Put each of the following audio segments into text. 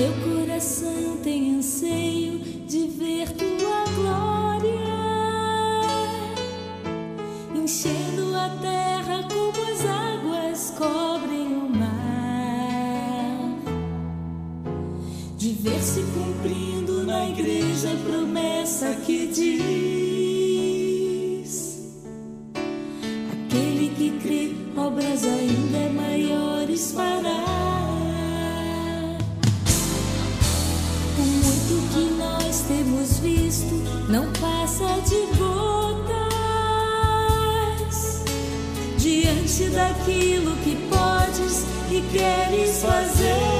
Meu coração tem anseio de ver tua glória enchendo a terra como as águas cobrem o mar, de ver se cumprindo na igreja a promessa que não passa de gotas diante daquilo que podes e queres fazer.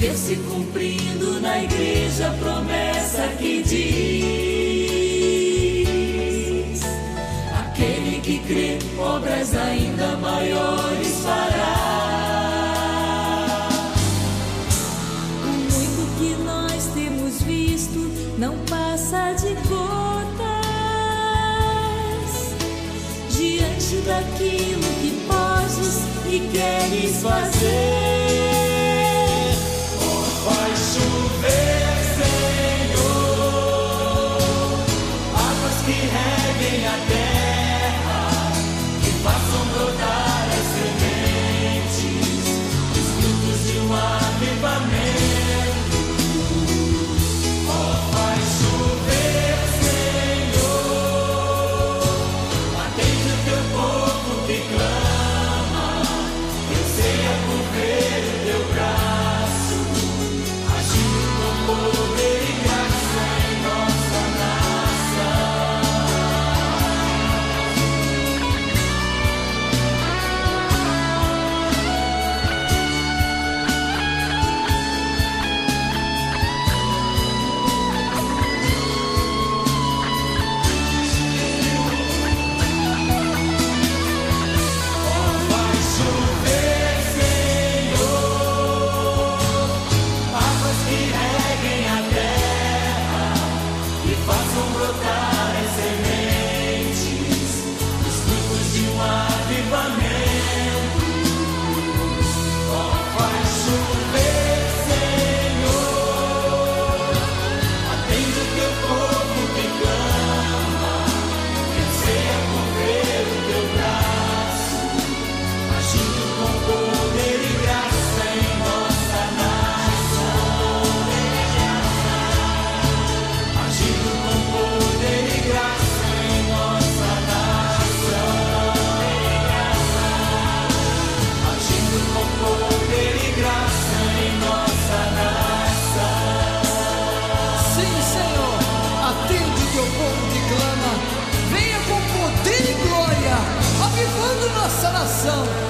ver se cumprindo na igreja a promessa que diz: aquele que crê, obras ainda maiores fará. O muito que nós temos visto não passa de gotas diante daquilo que podes e queres fazer. salvando nossa nação.